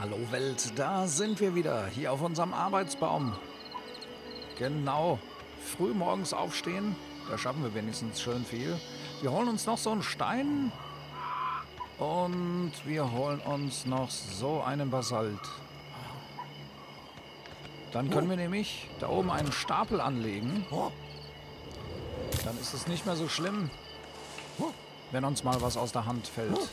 Hallo Welt, da sind wir wieder, hier auf unserem Arbeitsbaum. Genau, früh morgens aufstehen, da schaffen wir wenigstens schön viel. Wir holen uns noch so einen Stein und wir holen uns noch so einen Basalt. Dann können wir nämlich da oben einen Stapel anlegen. Dann ist es nicht mehr so schlimm, wenn uns mal was aus der Hand fällt.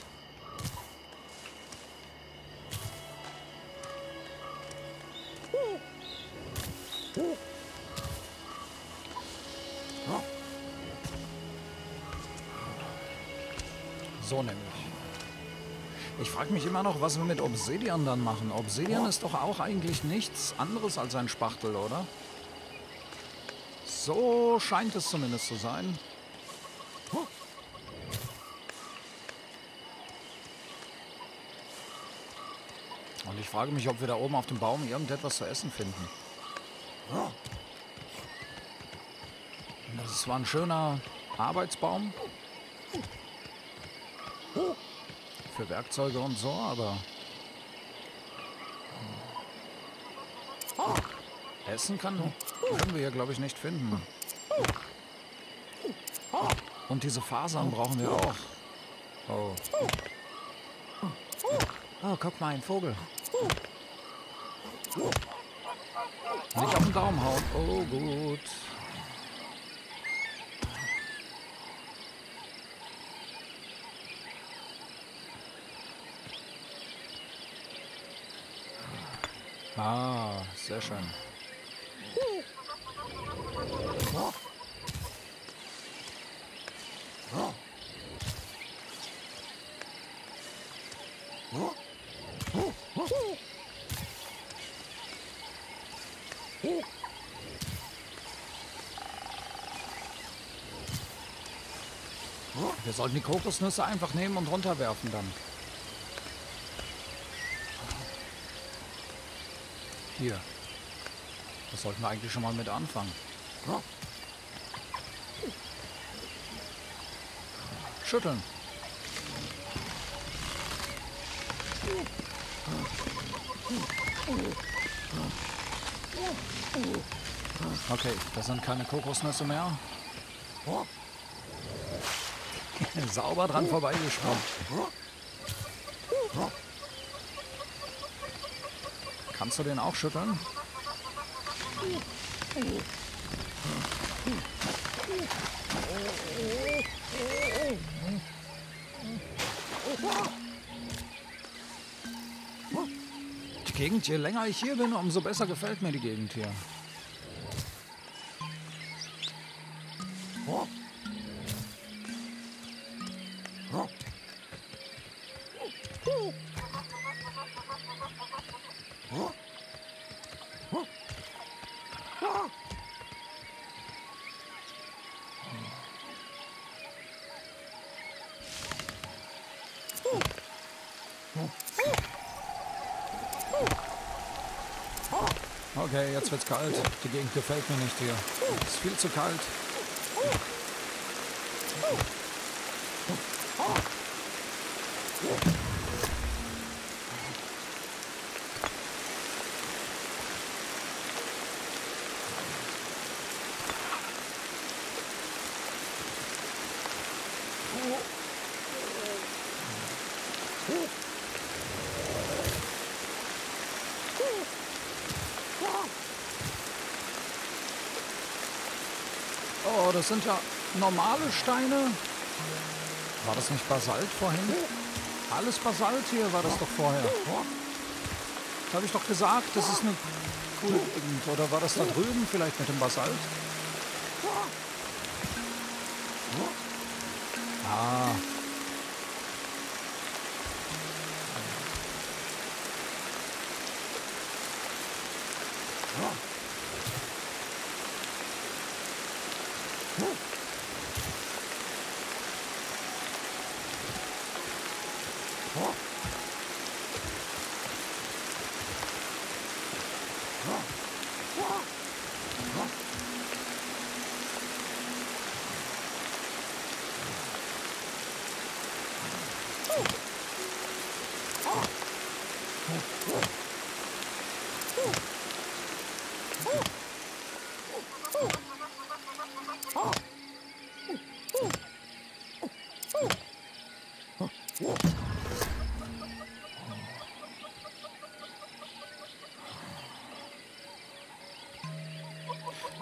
So nämlich. Ich frage mich immer noch, was wir mit Obsidian dann machen. Obsidian ist doch auch eigentlich nichts anderes als ein Spachtel, oder? So scheint es zumindest zu sein. Und ich frage mich, ob wir da oben auf dem Baum irgendetwas zu essen finden. Das war ein schöner Arbeitsbaum. Für Werkzeuge und so, aber... Essen kann, können wir hier, glaube ich, nicht finden. Und diese Fasern brauchen wir auch. Oh. Oh, guck mal, ein Vogel. Nicht auf den Daumen hauen. Oh, gut. Ah, sehr schön. Wir sollten die Kokosnüsse einfach nehmen und runterwerfen dann. Hier. Das sollten wir eigentlich schon mal mit anfangen. Schütteln. Okay, das sind keine Kokosnüsse mehr. Sauber dran vorbeigesprungen. Kannst du den auch schütteln? Die Gegend, je länger ich hier bin, umso besser gefällt mir die Gegend hier. Okay, jetzt wird's kalt. Die Gegend gefällt mir nicht hier. Es ist viel zu kalt. Oh, das sind ja normale Steine. War das nicht Basalt vorhin? Alles Basalt hier war das doch vorher. Das habe ich doch gesagt, das ist eine coole Gegend. Oder war das da drüben vielleicht mit dem Basalt? Ah. Oh.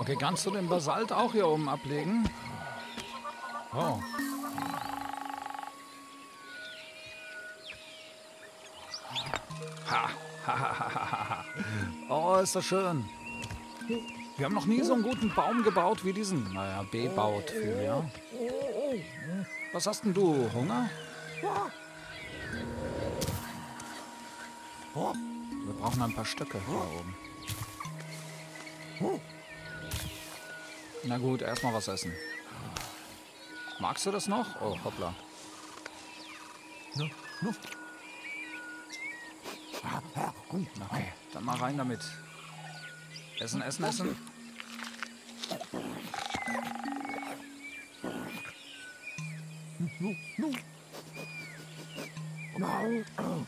Okay, kannst du den Basalt auch hier oben ablegen? Oh. Ha. Oh, ist das schön. Wir haben noch nie so einen guten Baum gebaut wie diesen. Naja, bebaut für, ja. Was hast denn du? Hunger? Wir brauchen ein paar Stöcke hier oben. Na gut, erstmal was essen. Magst du das noch? Oh, hoppla. Okay, dann mal rein damit. Essen, essen, essen.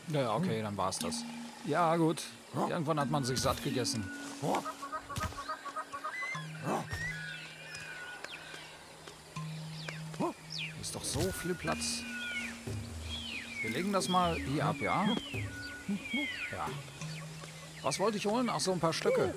Ja, okay, dann war's das. Ja, gut. Irgendwann hat man sich satt gegessen. Ist doch so viel Platz. Wir legen das mal hier ab, ja? Ja. Was wollte ich holen? Ach so, ein paar Stücke.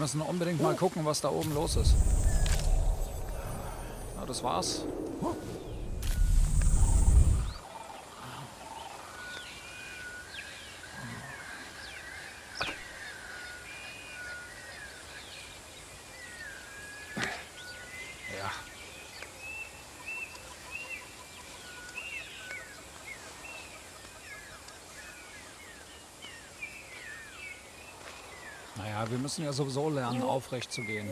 Müssen unbedingt mal gucken, was da oben los ist. Ja, das war's. Naja, wir müssen ja sowieso lernen, aufrecht zu gehen.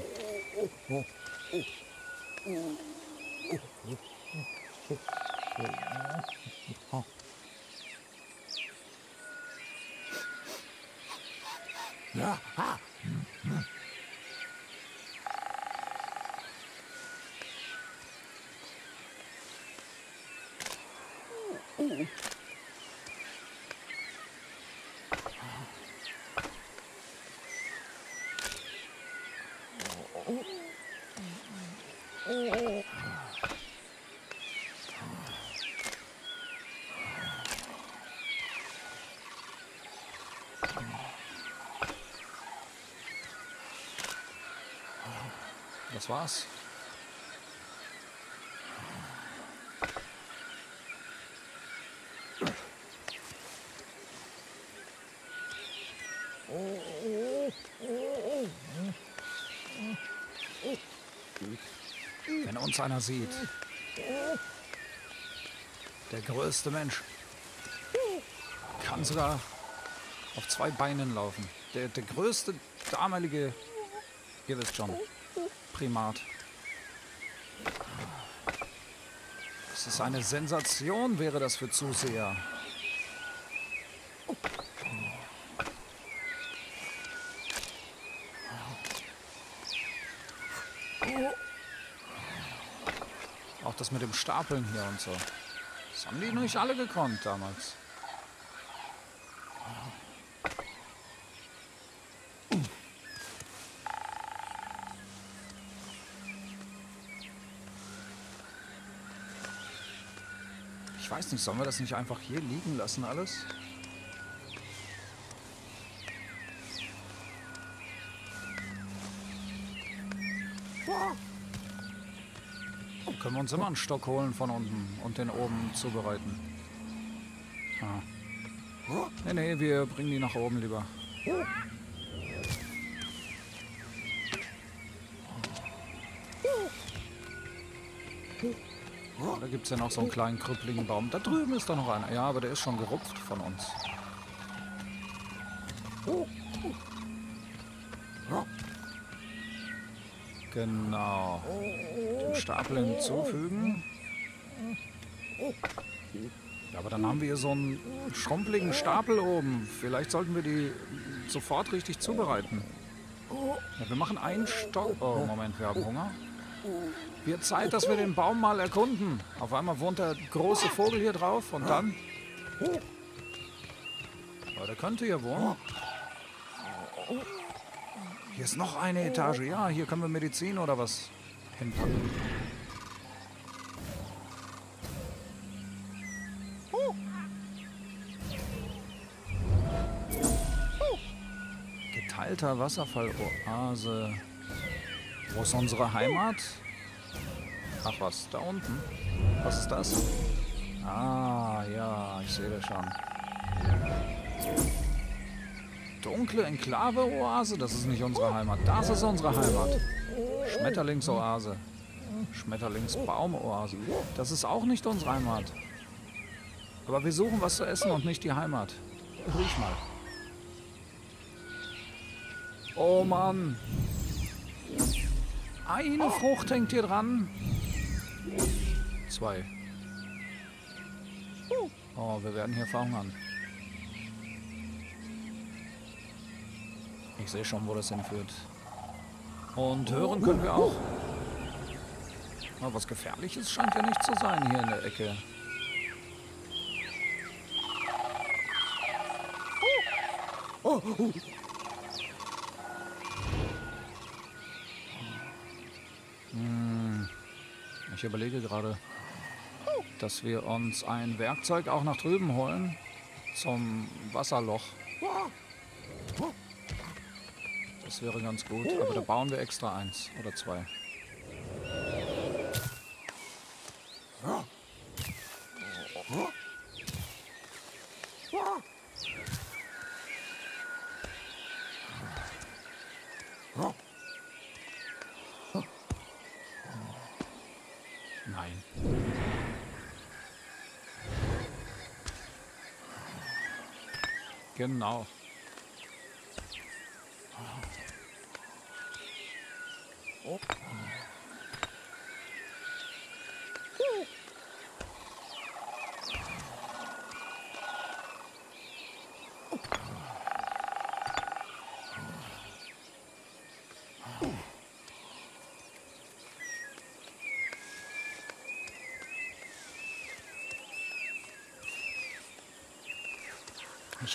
Das war's. Wenn uns einer sieht. Der größte Mensch. Kann sogar auf zwei Beinen laufen. Der, der größte damalige, ihr wisst schon, Primat. Das ist eine Sensation, wäre das für Zuseher. Auch das mit dem Stapeln hier und so. Das haben die nicht alle gekonnt damals. Ich weiß nicht, sollen wir das nicht einfach hier liegen lassen alles? Können wir uns immer einen Stock holen von unten und den oben zubereiten? Ah. Nee, nee, wir bringen die nach oben lieber. Da gibt es ja noch so einen kleinen krüppligen Baum. Da drüben ist doch noch einer. Ja, aber der ist schon gerupft von uns. Genau. Stapel hinzufügen. Aber dann haben wir hier so einen schrumpeligen Stapel oben. Vielleicht sollten wir die sofort richtig zubereiten. Ja, wir machen einen Stopp. Oh, Moment, wir haben Hunger. Wird Zeit, dass wir den Baum mal erkunden. Auf einmal wohnt der große Vogel hier drauf und dann... Aber der könnte hier wohnen. Hier ist noch eine Etage. Ja, hier können wir Medizin oder was hinpacken. Geteilter Wasserfall-Oase. Wo ist unsere Heimat? Ach was, da unten. Was ist das? Ah, ja, ich sehe das schon. Dunkle Enklave-Oase? Das ist nicht unsere Heimat. Das ist unsere Heimat. Schmetterlingsoase. Schmetterlingsbaum-Oase. Das ist auch nicht unsere Heimat. Aber wir suchen was zu essen und nicht die Heimat. Riech mal. Oh Mann. Eine Frucht hängt hier dran. Zwei. Oh, wir werden hier verhungern. Ich sehe schon, wo das hinführt. Und hören können wir auch. Aber was Gefährliches scheint ja nicht zu sein hier in der Ecke. Hm, ich überlege gerade, dass wir uns ein Werkzeug auch nach drüben holen. Zum Wasserloch. Das wäre ganz gut, aber da bauen wir extra eins oder zwei. Nein. Genau. Ich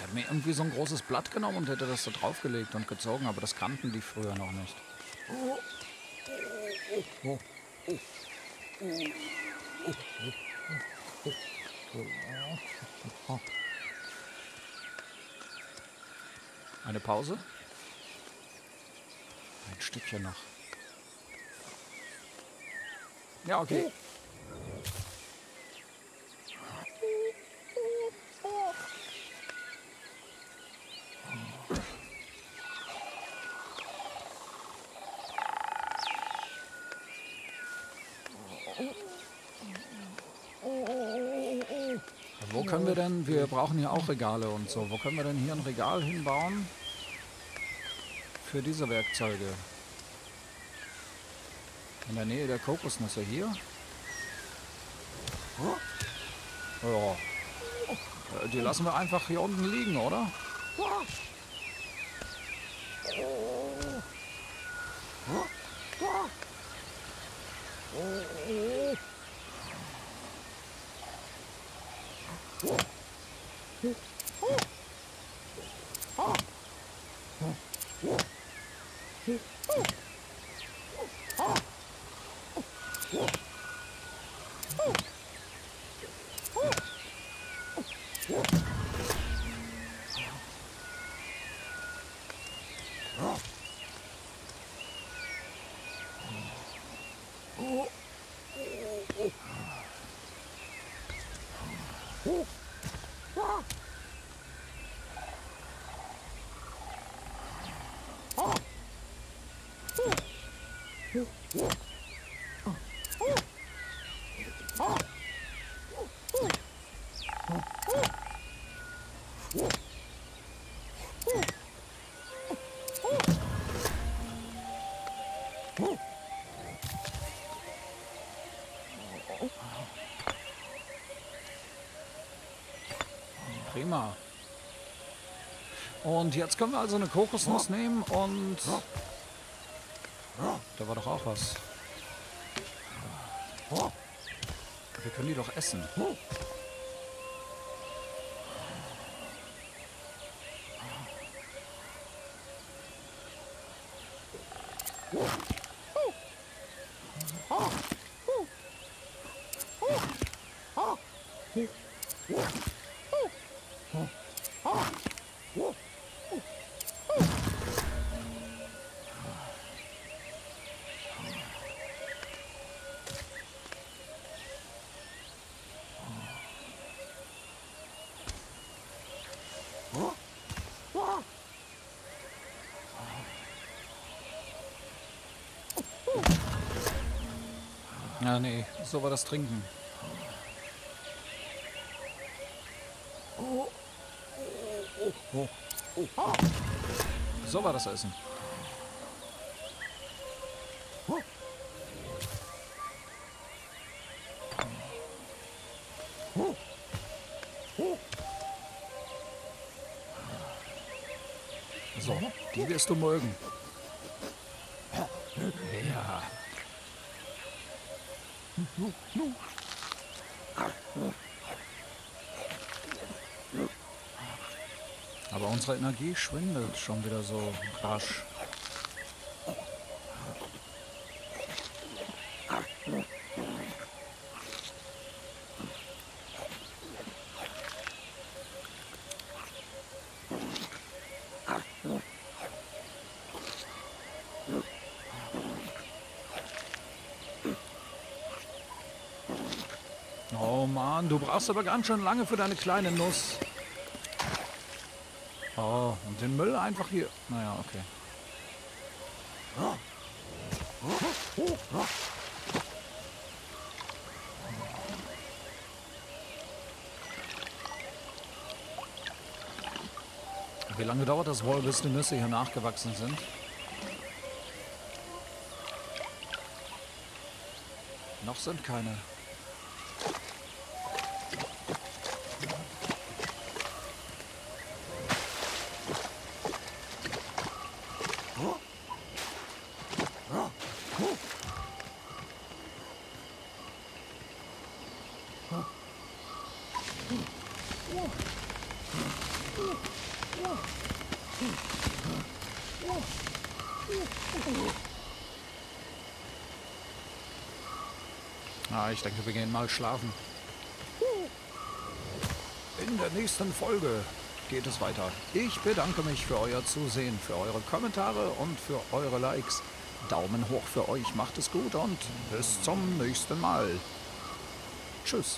hätte mir irgendwie so ein großes Blatt genommen und hätte das da draufgelegt und gezogen, aber das kannten die früher noch nicht. Eine Pause? Ein Stückchen noch. Ja, okay. Können wir denn, wir brauchen hier auch Regale und so, wo können wir denn hier ein Regal hinbauen für diese Werkzeuge? In der Nähe der Kokosnüsse hier? Ja. Äh, Die lassen wir einfach hier unten liegen, oder? Oh. Prima. Und jetzt können wir also eine Kokosnuss nehmen und... Da war doch auch was. Wir können die doch essen. Ja, nee, so war das Trinken. So war das Essen. So, die wirst du mögen. Aber unsere Energie schwindet schon wieder so rasch. Oh Mann, du brauchst aber ganz schön lange für deine kleine Nuss. Oh, und den Müll einfach hier. Naja, okay. Wie lange dauert das wohl, bis die Nüsse hier nachgewachsen sind? Noch sind keine. Ah, ich denke, wir gehen mal schlafen. In der nächsten Folge geht es weiter. Ich bedanke mich für euer Zusehen, für eure Kommentare und für eure Likes. Daumen hoch für euch, macht es gut und bis zum nächsten Mal. Tschüss.